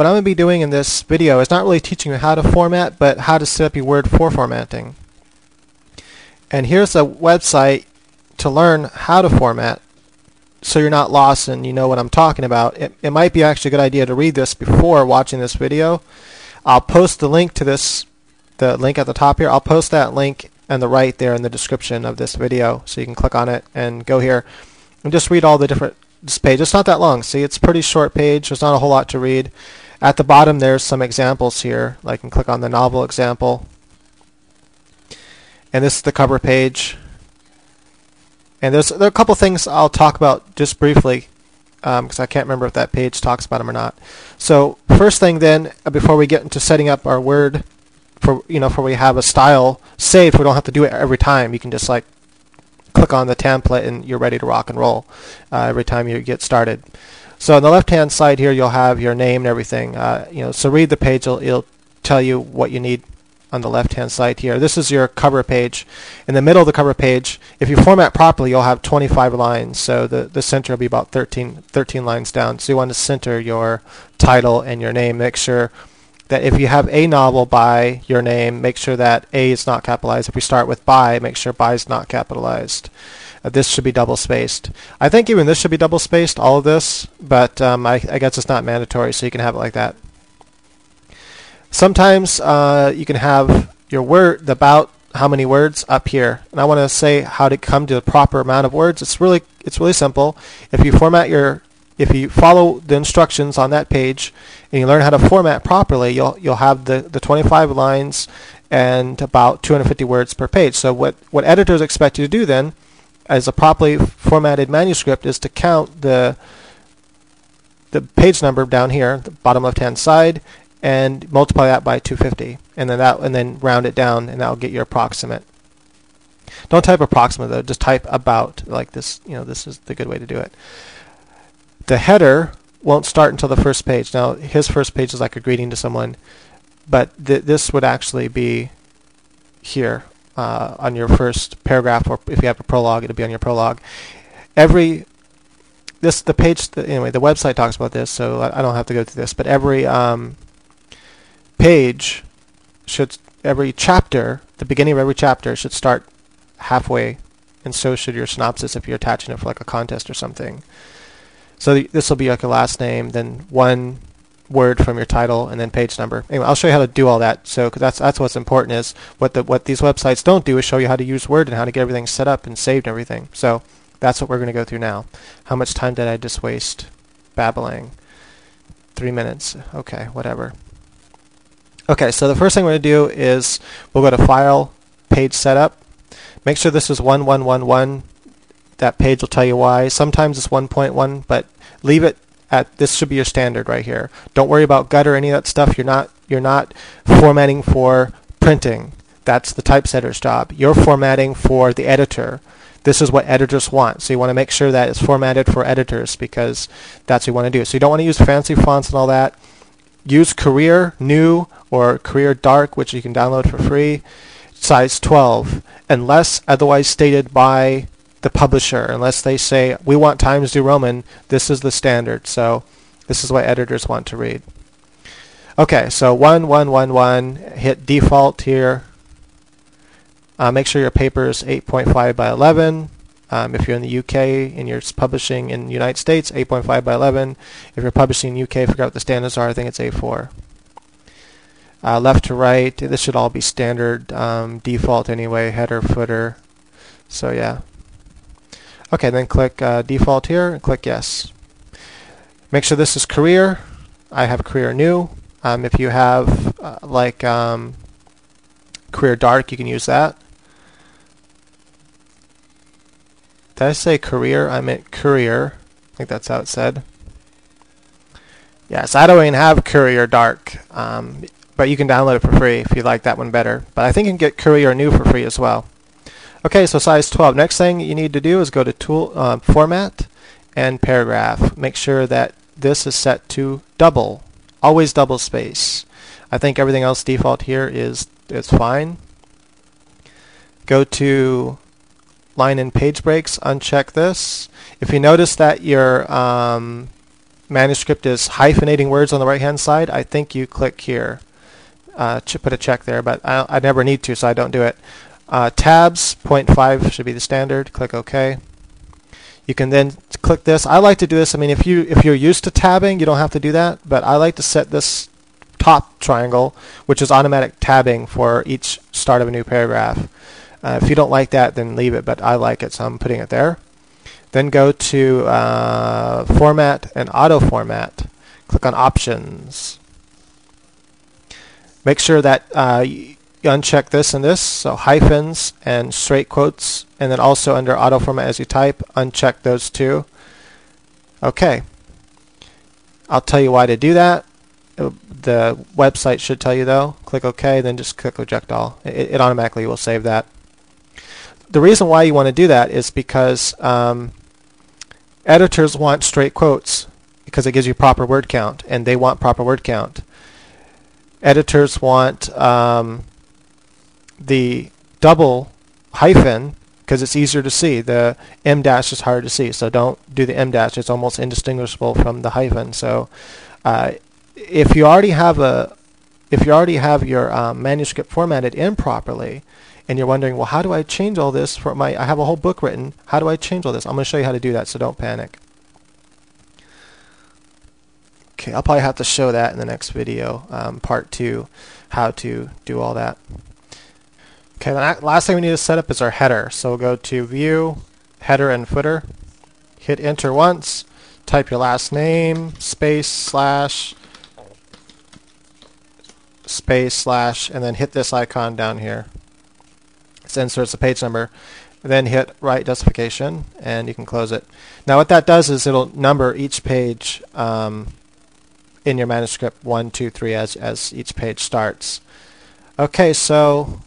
what I'm going to be doing in this video is not really teaching you how to format, but how to set up your Word for formatting. And here's a website to learn how to format so you're not lost and you know what I'm talking about. It, it might be actually a good idea to read this before watching this video. I'll post the link to this, the link at the top here. I'll post that link on the right there in the description of this video so you can click on it and go here and just read all the different this page. It's not that long. See, it's a pretty short page. There's not a whole lot to read. At the bottom, there's some examples here. I can click on the novel example. And this is the cover page. And there's there are a couple things I'll talk about just briefly because um, I can't remember if that page talks about them or not. So first thing then, uh, before we get into setting up our Word for you know for we have a style saved, we don't have to do it every time. You can just like click on the template and you're ready to rock and roll uh, every time you get started. So on the left-hand side here, you'll have your name and everything. Uh, you know, so read the page. It'll, it'll tell you what you need on the left-hand side here. This is your cover page. In the middle of the cover page, if you format properly, you'll have 25 lines. So the, the center will be about 13, 13 lines down. So you want to center your title and your name. Make sure that if you have a novel by your name, make sure that A is not capitalized. If we start with by, make sure by is not capitalized. Uh, this should be double spaced. I think even this should be double spaced, all of this, but um, I, I, guess it's not mandatory, so you can have it like that. Sometimes uh, you can have your word, about how many words up here, and I want to say how to come to the proper amount of words. It's really it's really simple. If you format your if you follow the instructions on that page and you learn how to format properly, you'll you'll have the, the 25 lines and about 250 words per page. So what, what editors expect you to do then, as a properly formatted manuscript, is to count the the page number down here, the bottom left hand side, and multiply that by 250, and then that and then round it down, and that will get your approximate. Don't type approximate though; just type about like this. You know, this is the good way to do it. The header won't start until the first page. Now, his first page is like a greeting to someone, but th this would actually be here uh, on your first paragraph, or if you have a prologue, it'll be on your prologue. Every this the page the, anyway. The website talks about this, so I, I don't have to go through this. But every um, page should every chapter, the beginning of every chapter should start halfway, and so should your synopsis if you're attaching it for like a contest or something. So th this will be like your last name, then one word from your title, and then page number. Anyway, I'll show you how to do all that. So that's that's what's important is what the what these websites don't do is show you how to use Word and how to get everything set up and saved and everything. So that's what we're going to go through now. How much time did I just waste babbling? Three minutes. Okay, whatever. Okay, so the first thing we're going to do is we'll go to File, Page Setup. Make sure this is 1111 that page will tell you why. Sometimes it's 1.1, but leave it at this should be your standard right here. Don't worry about gutter or any of that stuff. You're not you're not formatting for printing. That's the typesetter's job. You're formatting for the editor. This is what editors want. So you want to make sure that it's formatted for editors because that's what you want to do. So you don't want to use fancy fonts and all that. Use Career New or Career Dark, which you can download for free, size 12, unless otherwise stated by the publisher unless they say we want Times New Roman. This is the standard. So this is what editors want to read. Okay, so one one one one. Hit default here. Uh, make sure your paper is 8.5 by 11. Um, if you're in the UK and you're publishing in the United States, 8.5 by 11. If you're publishing in the UK, figure out what the standards are. I think it's A4. Uh, left to right, this should all be standard um, default anyway, header, footer. So yeah, Okay, then click uh, default here and click yes. Make sure this is career. I have career new. Um, if you have uh, like um, career dark, you can use that. Did I say career? I meant courier. I think that's how it said. Yes, I don't even have Courier Dark, um, but you can download it for free if you like that one better. But I think you can get Courier New for free as well. Okay, so size 12. Next thing you need to do is go to Tool uh, Format and Paragraph. Make sure that this is set to double, always double space. I think everything else default here is is fine. Go to line and page breaks, uncheck this. If you notice that your um, manuscript is hyphenating words on the right hand side, I think you click here. Uh, put a check there, but I, I, never need to, so I don't do it. Uh, tabs 0.5 should be the standard. Click OK. You can then click this. I like to do this. I mean, if you if you're used to tabbing, you don't have to do that. But I like to set this top triangle, which is automatic tabbing for each start of a new paragraph. Uh, if you don't like that, then leave it. But I like it, so I'm putting it there. Then go to uh, Format and Auto Format. Click on Options. Make sure that uh, uncheck this and this, so hyphens and straight quotes, and then also under auto format as you type, uncheck those two. Okay. I'll tell you why to do that. The website should tell you though. Click OK, then just click reject all. It, it automatically will save that. The reason why you want to do that is because um, editors want straight quotes because it gives you proper word count, and they want proper word count. Editors want um, the double hyphen because it's easier to see. The em dash is hard to see, so don't do the em dash. It's almost indistinguishable from the hyphen. So uh, if you already have a if you already have your um, manuscript formatted improperly, and you're wondering, well, how do I change all this for my? I have a whole book written. How do I change all this? I'm going to show you how to do that. So don't panic. Okay, I'll probably have to show that in the next video, um, part two, how to do all that. Okay, the last thing we need to set up is our header. So we'll go to View, Header and Footer, hit Enter once, type your last name, space, slash, space, slash, and then hit this icon down here. It inserts the page number. Then hit Right Justification, and you can close it. Now what that does is it'll number each page um, in your manuscript 1, 2, 3 as, as each page starts. Okay, so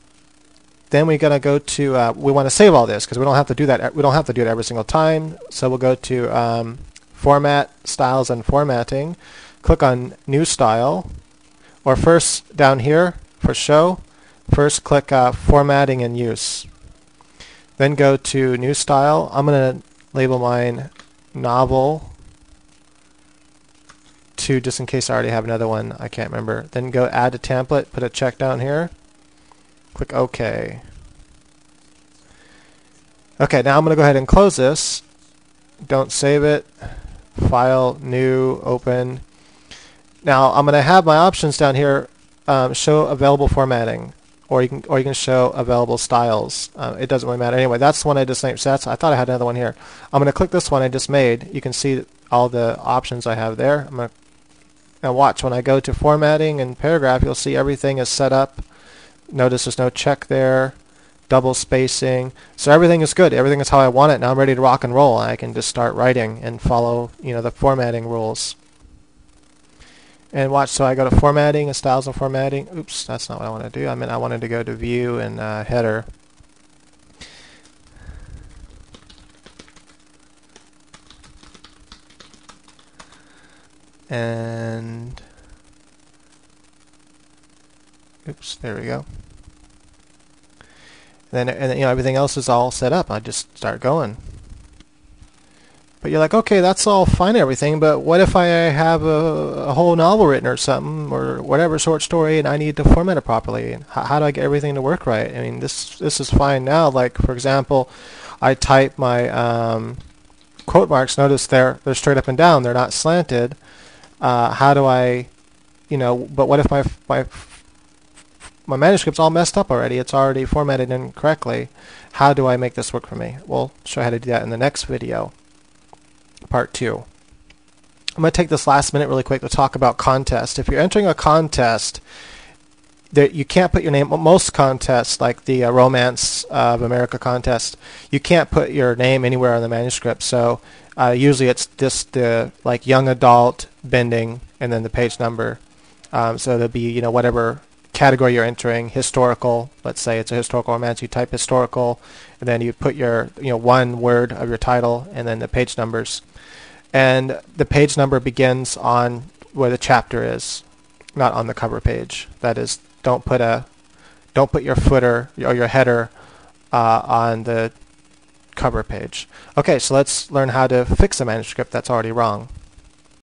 then we're going to go to, uh, we want to save all this because we don't have to do that. We don't have to do it every single time. So we'll go to um, Format, Styles, and Formatting. Click on New Style. Or first, down here for Show, first click uh, Formatting and Use. Then go to New Style. I'm going to label mine Novel 2 just in case I already have another one. I can't remember. Then go Add a Template. Put a check down here. Click OK. Okay, now I'm going to go ahead and close this. Don't save it. File, New, Open. Now I'm going to have my options down here um, show available formatting or you can or you can show available styles. Uh, it doesn't really matter. Anyway, that's the one I just named sets. I thought I had another one here. I'm going to click this one I just made. You can see all the options I have there. I'm going to watch when I go to formatting and paragraph, you'll see everything is set up Notice there's no check there, double spacing. So everything is good. Everything is how I want it. Now I'm ready to rock and roll. I can just start writing and follow, you know, the formatting rules. And watch, so I go to formatting and styles and formatting. Oops, that's not what I want to do. I mean, I wanted to go to view and uh, header. And oops, there we go then and you know everything else is all set up. I just start going. But you're like, okay, that's all fine, everything. But what if I have a, a whole novel written or something, or whatever short story, and I need to format it properly? How, how do I get everything to work right? I mean, this this is fine now. Like for example, I type my um, quote marks. Notice they're they're straight up and down. They're not slanted. Uh, how do I, you know? But what if my my my manuscript's all messed up already. It's already formatted incorrectly. How do I make this work for me? We'll show how to do that in the next video, part two. I'm going to take this last minute really quick to talk about contest. If you're entering a contest, that you can't put your name. Most contests, like the uh, Romance of America contest, you can't put your name anywhere on the manuscript. So uh, usually it's just the like young adult bending and then the page number. Um, so there'll be you know whatever category you're entering, historical, let's say it's a historical romance, you type historical, and then you put your, you know, one word of your title and then the page numbers. And the page number begins on where the chapter is, not on the cover page. That is, don't put a, don't put your footer or your header uh, on the cover page. Okay, so let's learn how to fix a manuscript that's already wrong.